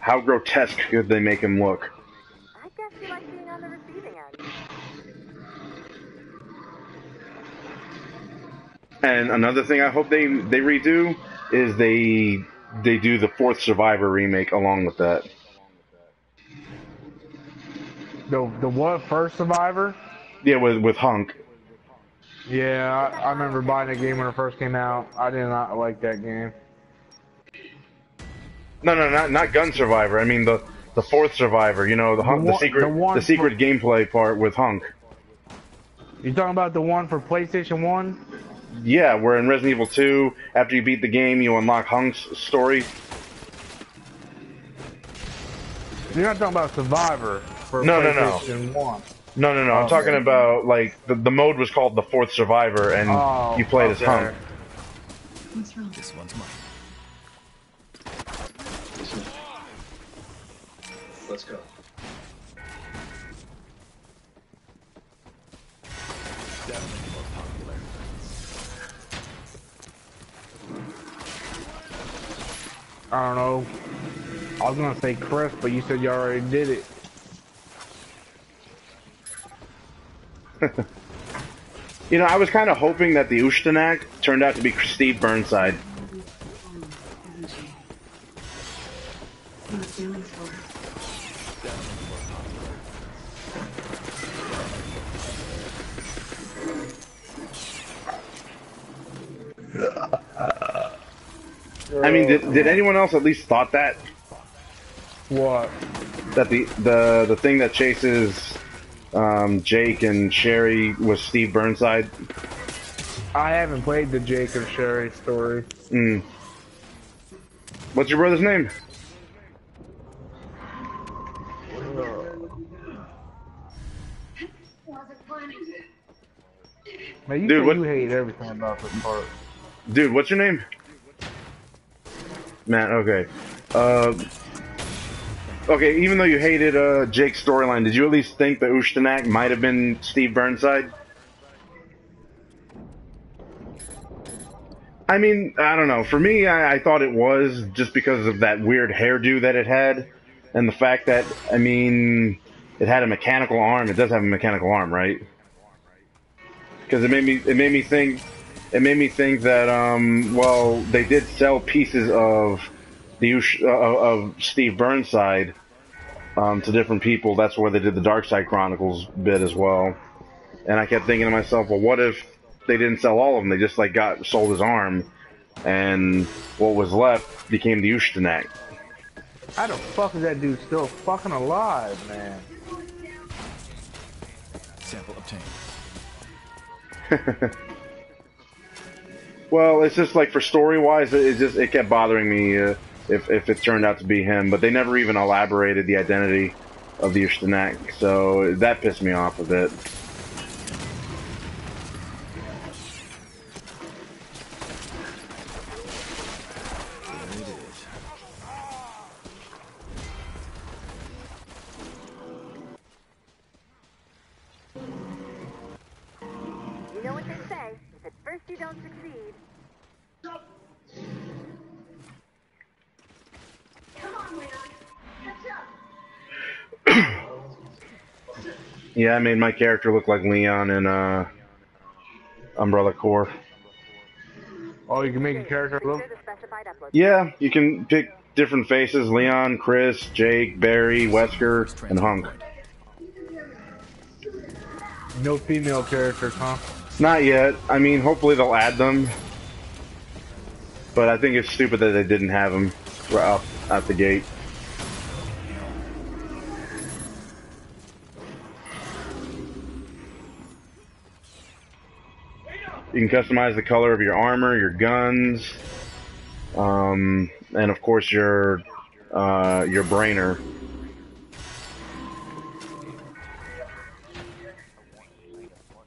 how grotesque could they make him look? I guess you like being on the receiving end. And another thing I hope they they redo is they they do the fourth Survivor remake along with that. The the what first Survivor? Yeah, with with Hunk. Yeah, I, I remember buying the game when it first came out. I did not like that game. No, no, not not Gun Survivor. I mean the the fourth Survivor. You know the Hunk, the, one- secret the one the secret gameplay part with Hunk. You talking about the one for PlayStation One? Yeah, where in Resident Evil 2, after you beat the game, you unlock Hunk's story. You're not talking about Survivor for No, no, no. PlayStation One. No, no, no. I'm Oh, talking okay. about like the, the mode was called the fourth Survivor, and Oh, you played oh, as okay. Hunk. What's wrong? This one's mine. Let's go. Definitely more popular. I don't know. I was gonna say Chris, but you said you already did it. You know, I was kind of hoping that the Ustanak turned out to be Steve Burnside. I mean, did, did anyone else at least thought that What? that the the the thing that chases um, Jake and Sherry was Steve Burnside? I haven't played the Jake and Sherry story. Mm. What's your brother's name? Man, you Dude, what- you hate everything about this part. Dude, what's your name? Matt, okay. Uh, okay, even though you hated uh, Jake's storyline, did you at least think that Ustanak might have been Steve Burnside? I mean, I don't know. For me, I, I thought it was just because of that weird hairdo that it had, and the fact that, I mean, it had a mechanical arm. It does have a mechanical arm, right? Because it made me, it made me think, it made me think that, um, well, they did sell pieces of the uh, of Steve Burnside um, to different people. That's where they did the Dark Side Chronicles bit as well. And I kept thinking to myself, well, what if they didn't sell all of them? They just like got sold his arm, and what was left became the Ustanak. How the fuck is that dude still fucking alive, man? Sample obtained. Well, it's just like for story wise, it, it just it kept bothering me uh, if if it turned out to be him, but they never even elaborated the identity of the Ustanak, so that pissed me off a bit. Yeah, I made my character look like Leon in uh, Umbrella Corps. Oh, you can make a character look. the specified upload. Yeah, you can pick different faces: Leon, Chris, Jake, Barry, Wesker, and Hunk. No female characters, huh? Not yet. I mean, hopefully they'll add them. But I think it's stupid that they didn't have them right off out the gate. You can customize the color of your armor, your guns, um, and of course your uh, your brainer.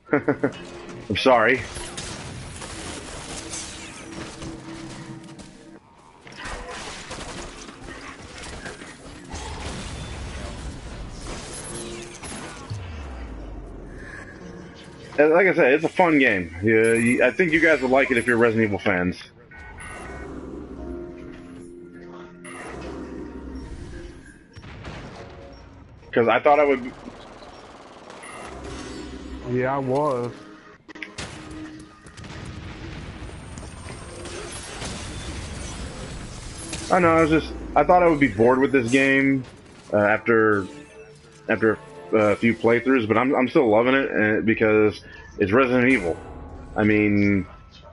I'm sorry. Like I said, it's a fun game. Yeah, I think you guys would like it if you're Resident Evil fans. Because I thought I would. Yeah, I was. I know. I was just. I thought I would be bored with this game uh, after after a few playthroughs, but I'm I'm still loving it uh, because it's Resident Evil. I mean,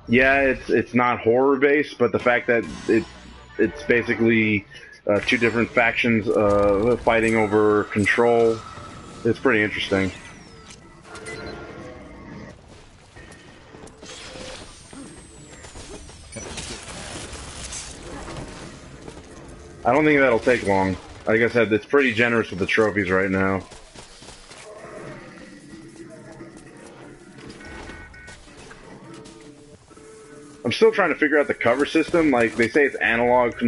yeah, it's it's not horror based, but the fact that it it's basically uh, two different factions uh, fighting over control, it's pretty interesting. I don't think that'll take long. Like I said, it's pretty generous with the trophies right now. I'm still trying to figure out the cover system. Like they say it's analog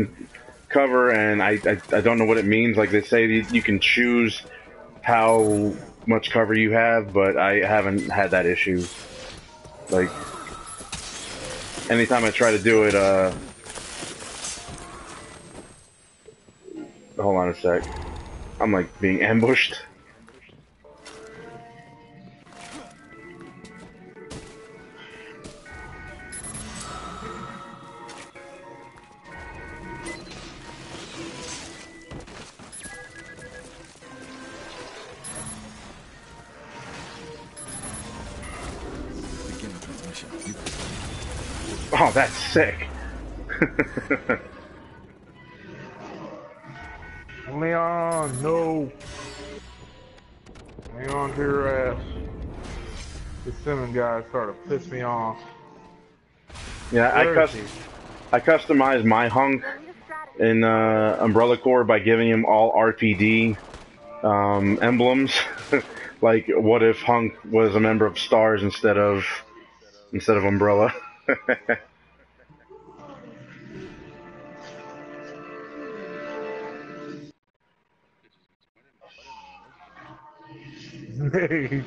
cover, and I, I I don't know what it means. Like they say you, you can choose how much cover you have, but I haven't had that issue. Like anytime I try to do it, uh, hold on a sec. I'm like being ambushed. Oh, that's sick. Leon, no. Leon, to your ass. This Simmons guy started to piss me off. yeah, I Where is cust- he? I customized my hunk You'll need a strategy. in uh, Umbrella Corps by giving him all RPD um, emblems. like, what if Hunk was a member of Stars instead of instead of Umbrella? you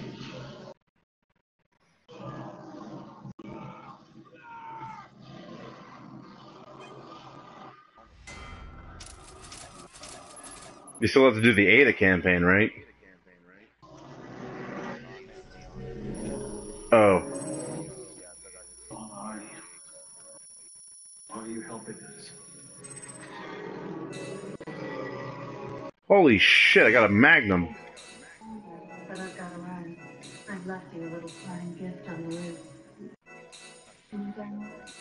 still have to do the Ada campaign, right? Oh, are you helping us? holy shit! I got a Magnum. Left you a little flying gift on the roof. Can you download it?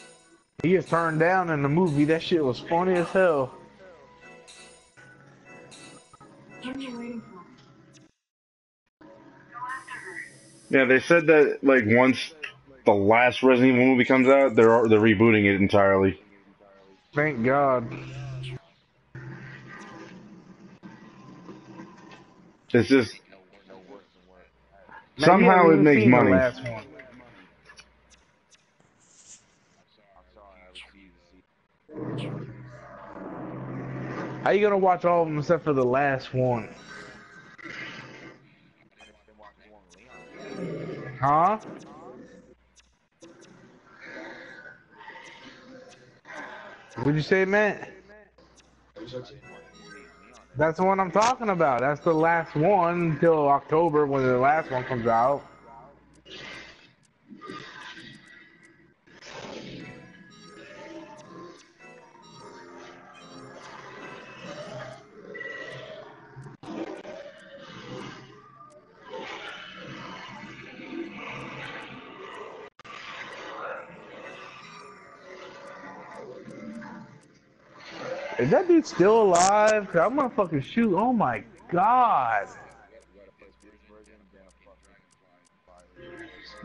he gets turned down in the movie. That shit was funny as hell. What are you waiting for? Yeah, they said that like once the last Resident Evil movie comes out, they're they're rebooting it entirely. Thank God. It's just Man, somehow it makes money. How you gonna watch all of them except for the last one? Huh? What'd you say, Matt? That's the one I'm talking about. That's the last one until October when the last one comes out. That dude still alive? 'Cause I'm gonna fucking shoot. Oh my god.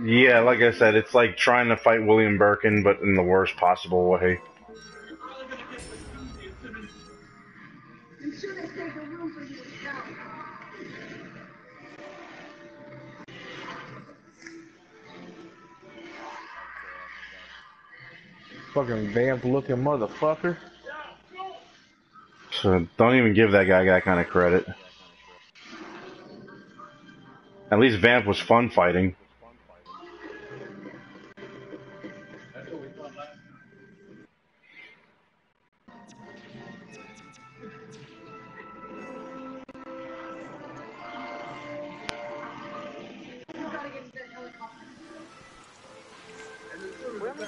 Yeah, like I said, it's like trying to fight William Birkin, but in the worst possible way. I'm sure they saved a room for you to go. Fucking vamp looking motherfucker. So don't even give that guy that kind of credit. At least Vamp was fun fighting.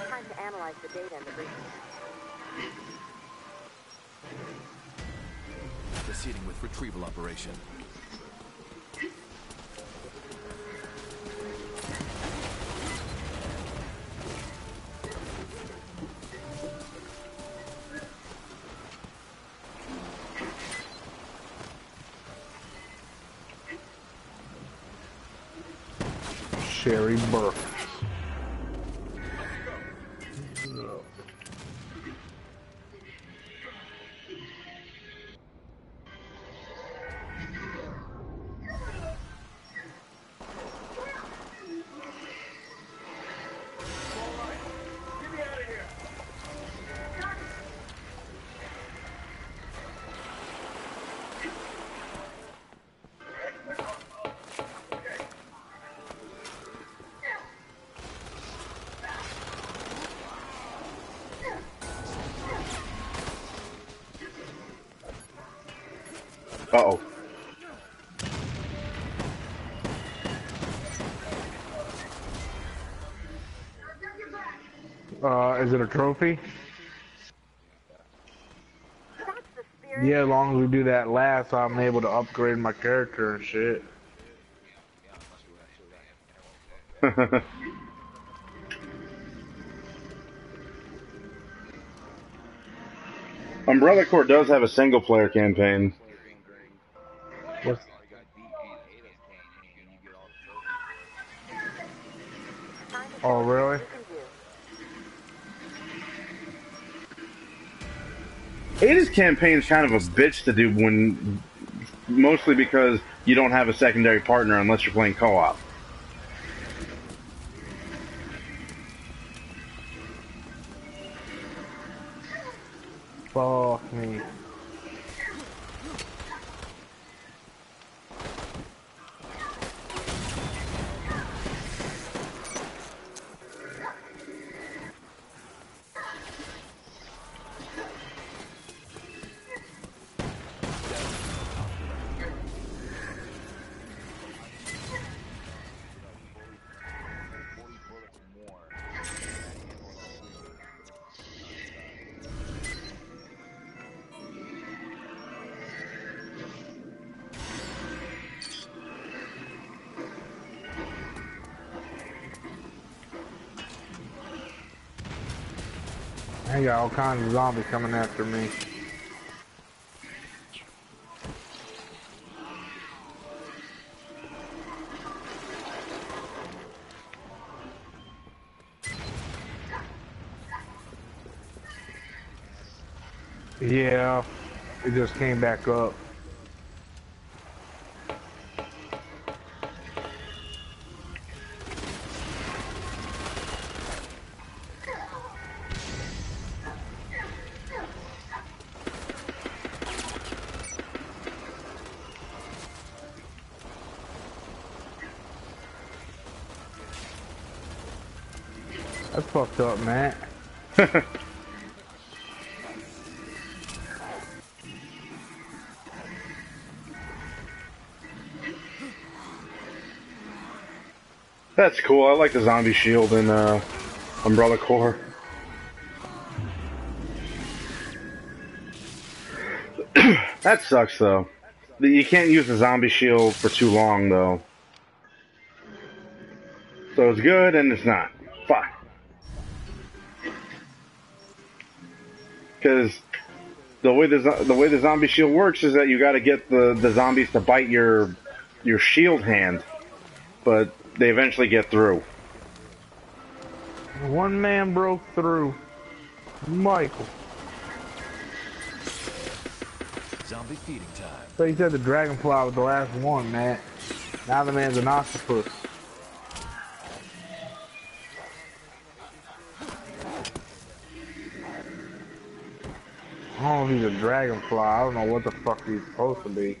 Time to analyze the data in the briefing. Proceeding with retrieval operation. Uh oh. Uh, is it a trophy? Yeah, as long as we do that last, I'm able to upgrade my character and shit. Umbrella Corps does have a single player campaign. Campaign is kind of a bitch to do when, mostly because you don't have a secondary partner unless you're playing co-op. I got all kinds of zombies coming after me. Yeah, it just came back up. Man. That's cool. I like the zombie shield in uh, Umbrella Corps. that sucks though. You can't use the zombie shield for too long though. So it's good and it's not. Way the the way the zombie shield works is that you got to get the, the zombies to bite your your shield hand, but they eventually get through. One man broke through. Michael. Zombie feeding time. So you said the dragonfly was the last one, man. Now the man's an octopus. He's a dragonfly. I don't know what the fuck he's supposed to be.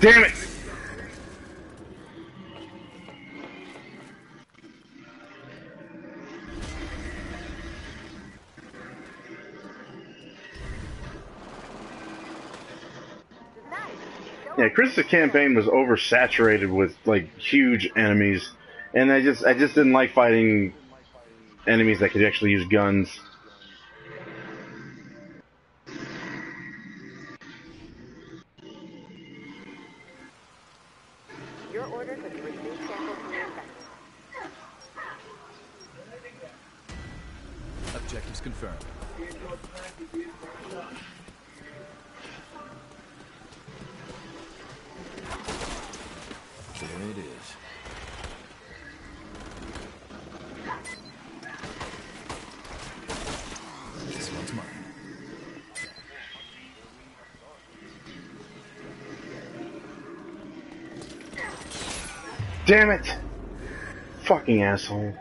Damn it! Chris's campaign was oversaturated with like huge enemies, and I just I just didn't like fighting enemies that could actually use guns. Your order for the removed sample from your infection. Objectives confirmed. There it is. This one's mine. Damn it! Fucking asshole.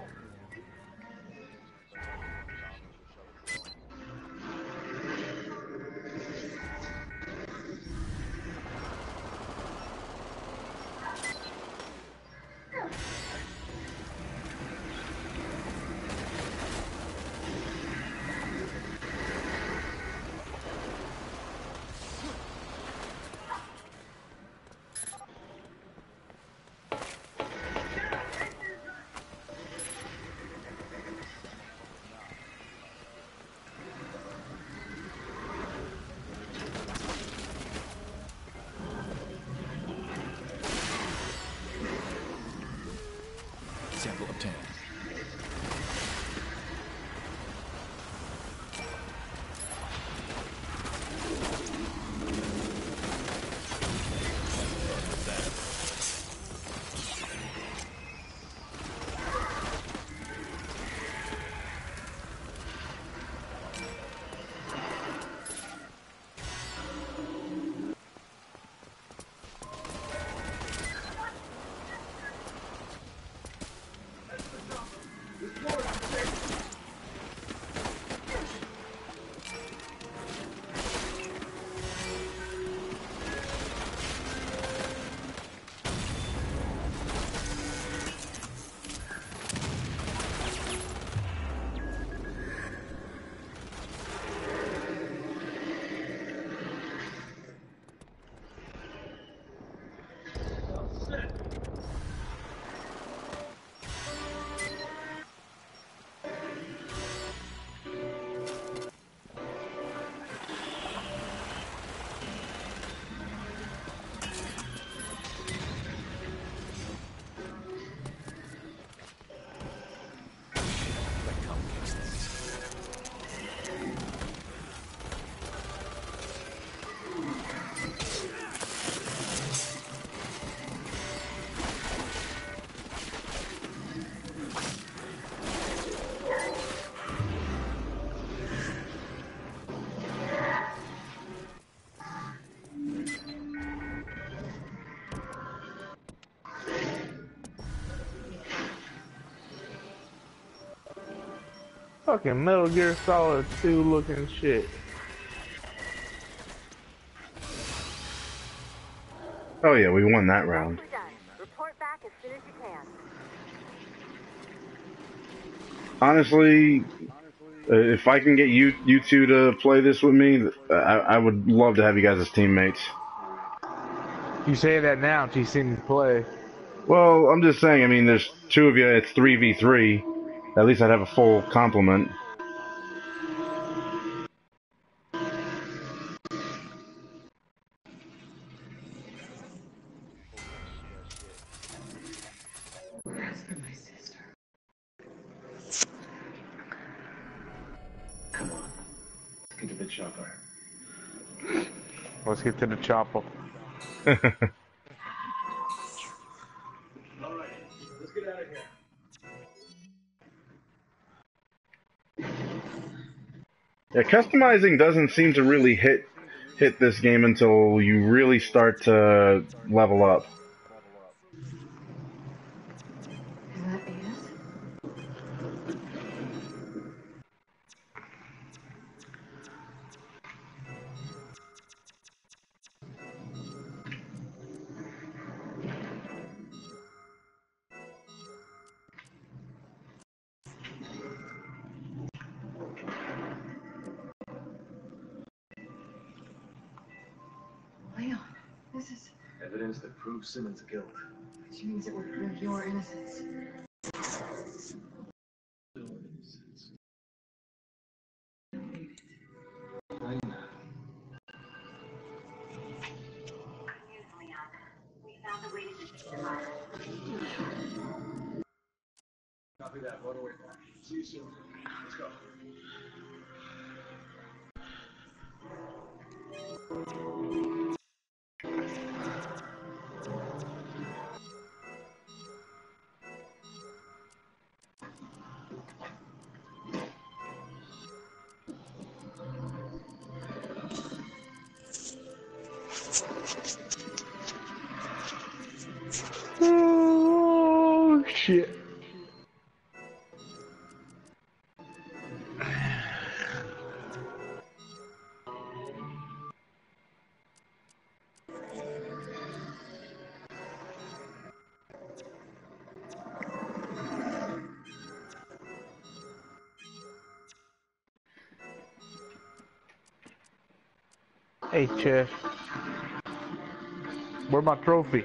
Fucking Metal Gear Solid 2 looking shit. Oh yeah, we won that round. Honestly, uh, if I can get you you two to play this with me, I, I would love to have you guys as teammates. You say that now, you see me play. Well, I'm just saying. I mean, there's two of you. It's three v three. At least I'd have a full complement. Where's my? Come on. Get to the shop. Let's get to the chopper. customizing doesn't seem to really hit hit this game until you really start to level up. Simmons' guilt. which means it would prove your innocence. Hey, Chef. Uh, where my trophy?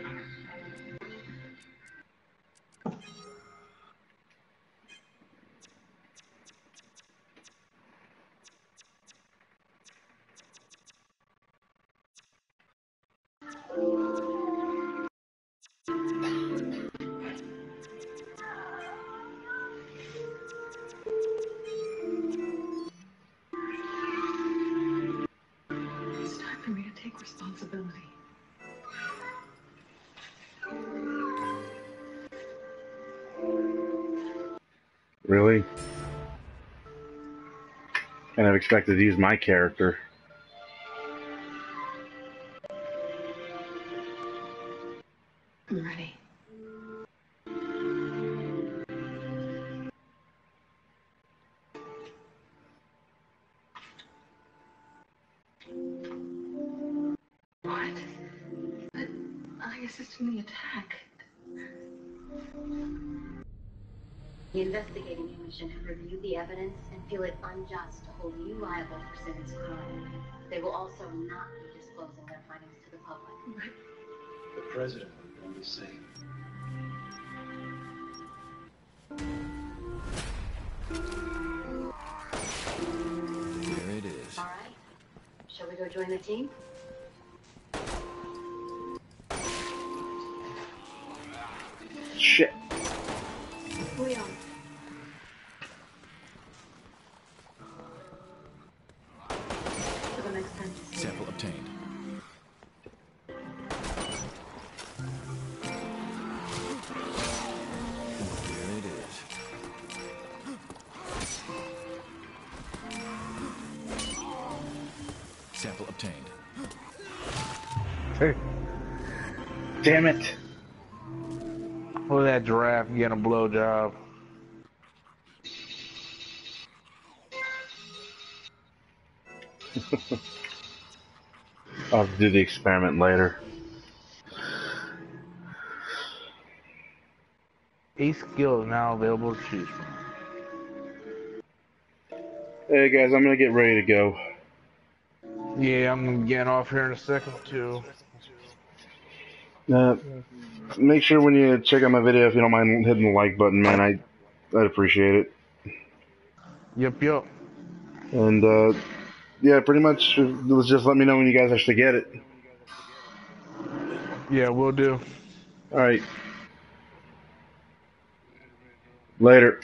Expected to use my character. Commission have reviewed the evidence and feel it unjust to hold you liable for Simmons' crime. They will also not be disclosing their findings to the public. The president would have done the same. There it is. All right. Shall we go join the team? Shit. Leon. For Damn it. Look at that giraffe getting a blowjob. I'll do the experiment later. A skill is now available to choose from. Hey guys, I'm gonna get ready to go. Yeah, I'm getting off here in a second too. Uh, make sure when you check out my video, if you don't mind hitting the like button, man, I I'd appreciate it. Yep, yep. And uh, yeah, pretty much, let's just let me know when you guys actually get it. Yeah, we'll do. All right. Later.